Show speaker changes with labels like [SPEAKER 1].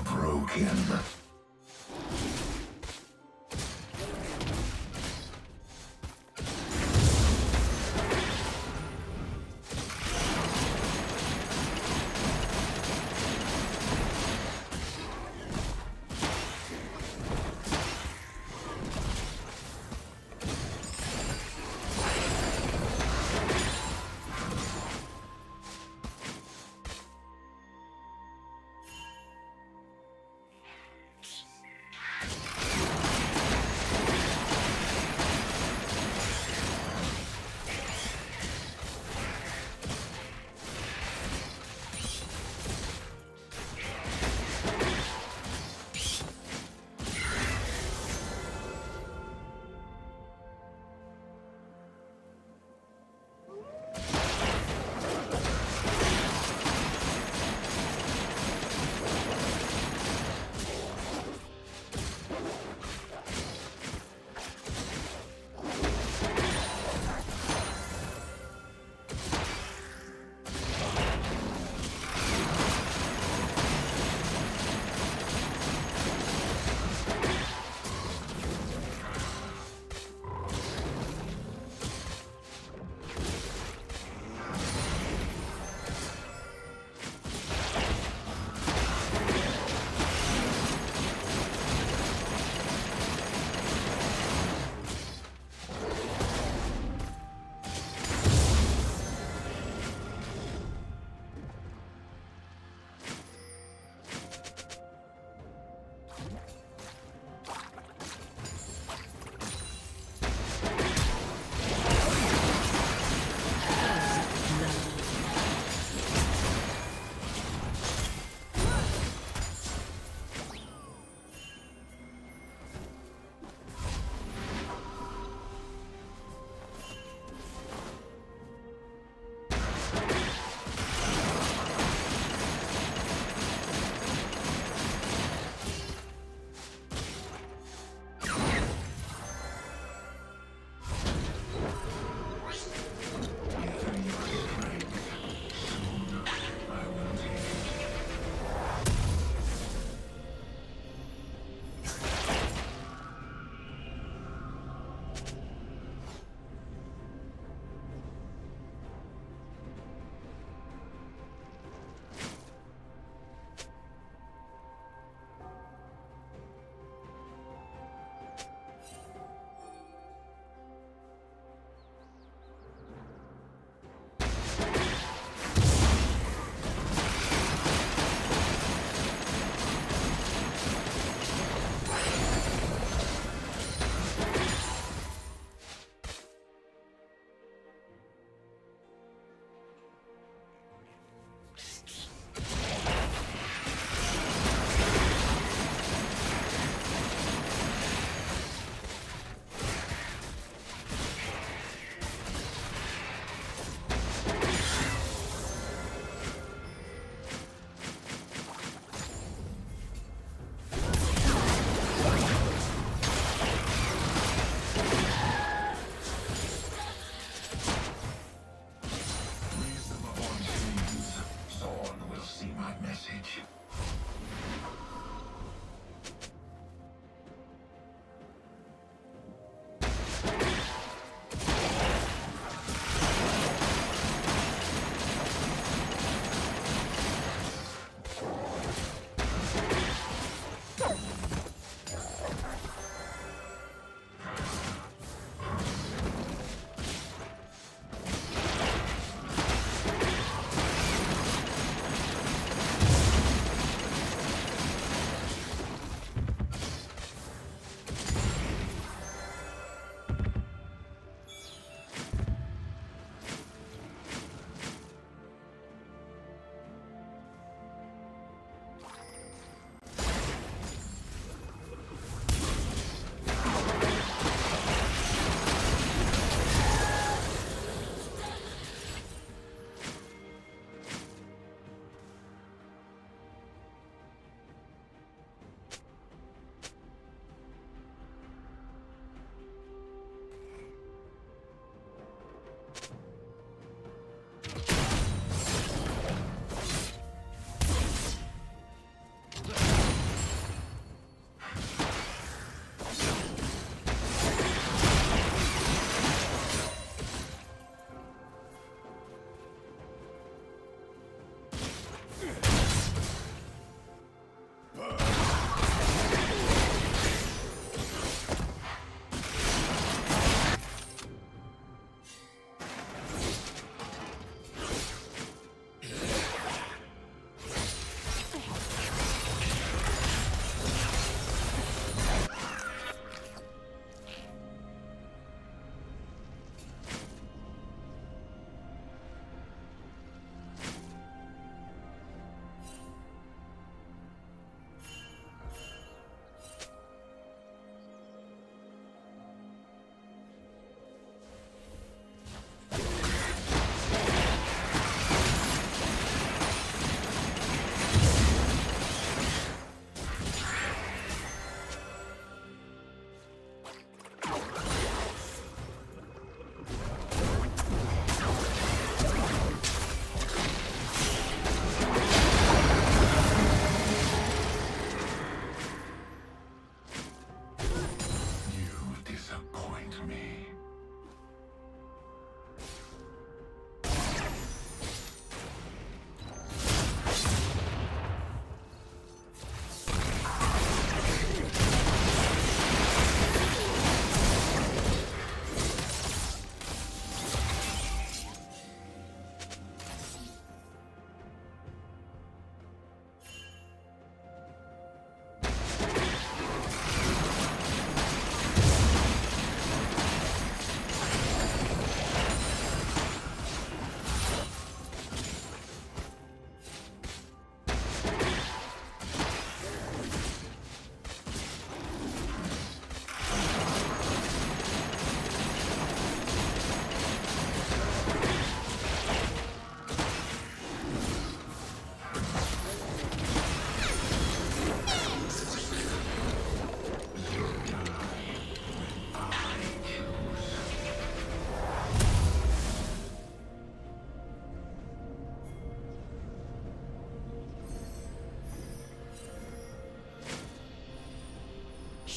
[SPEAKER 1] broken.